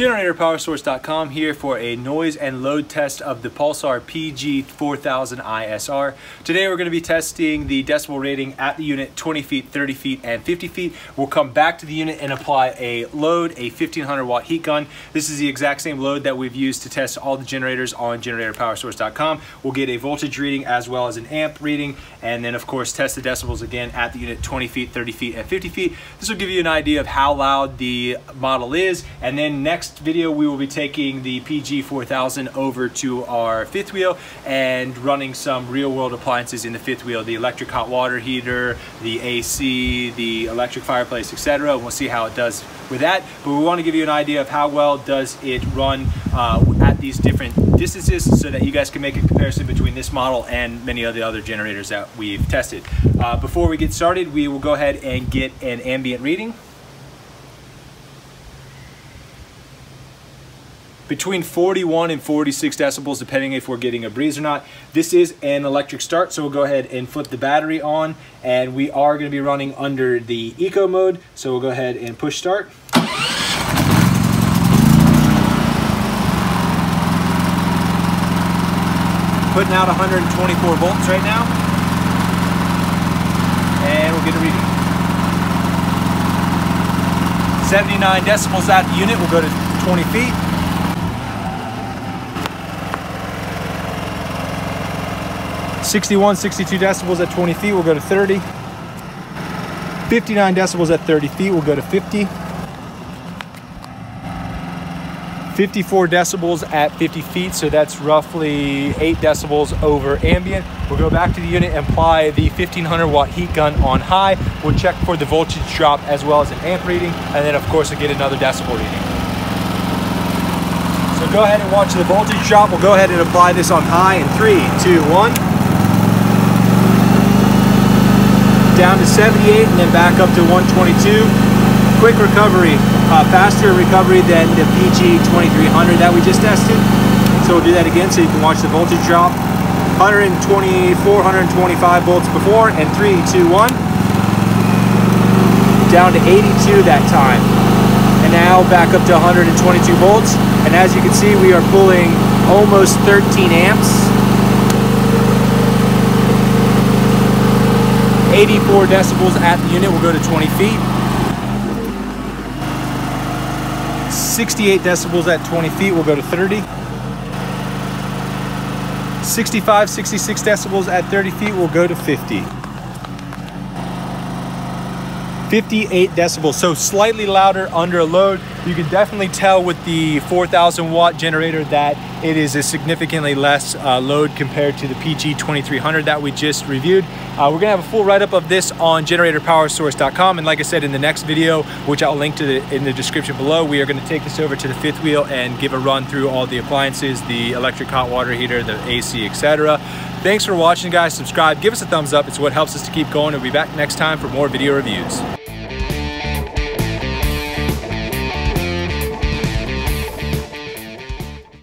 GeneratorPowerSource.com here for a noise and load test of the Pulsar PG4000 ISR. Today we're going to be testing the decibel rating at the unit 20 feet, 30 feet, and 50 feet. We'll come back to the unit and apply a load, a 1500 watt heat gun. This is the exact same load that we've used to test all the generators on GeneratorPowerSource.com. We'll get a voltage reading as well as an amp reading, and then of course test the decibels again at the unit 20 feet, 30 feet, and 50 feet. This will give you an idea of how loud the model is, and then next next video, we will be taking the PG4000 over to our fifth wheel and running some real world appliances in the fifth wheel, the electric hot water heater, the AC, the electric fireplace, etc. And we'll see how it does with that. But we want to give you an idea of how well does it run uh, at these different distances so that you guys can make a comparison between this model and many of the other generators that we've tested. Uh, before we get started, we will go ahead and get an ambient reading. Between 41 and 46 decibels, depending if we're getting a breeze or not. This is an electric start, so we'll go ahead and flip the battery on, and we are gonna be running under the eco mode, so we'll go ahead and push start. Putting out 124 volts right now, and we'll get a reading. 79 decibels at the unit, we'll go to 20 feet. 61, 62 decibels at 20 feet, we'll go to 30. 59 decibels at 30 feet, we'll go to 50. 54 decibels at 50 feet, so that's roughly 8 decibels over ambient. We'll go back to the unit and apply the 1500 watt heat gun on high. We'll check for the voltage drop as well as an amp reading, and then of course we'll get another decibel reading. So go ahead and watch the voltage drop. We'll go ahead and apply this on high in three, two, one. Down to 78 and then back up to 122. Quick recovery, uh, faster recovery than the PG 2300 that we just tested. So we'll do that again so you can watch the voltage drop. 124, 125 volts before, and 3, 2, 1. Down to 82 that time. And now back up to 122 volts. And as you can see, we are pulling almost 13 amps 84 decibels at the unit will go to 20 feet. 68 decibels at 20 feet will go to 30. 65, 66 decibels at 30 feet will go to 50. 58 decibels, so slightly louder under a load. You can definitely tell with the 4,000 watt generator that it is a significantly less uh, load compared to the PG 2300 that we just reviewed. Uh, we're gonna have a full write-up of this on generatorpowersource.com and like I said in the next video, which I'll link to the, in the description below, we are gonna take this over to the fifth wheel and give a run through all the appliances, the electric hot water heater, the AC, etc. Thanks for watching guys, subscribe, give us a thumbs up, it's what helps us to keep going. We'll be back next time for more video reviews.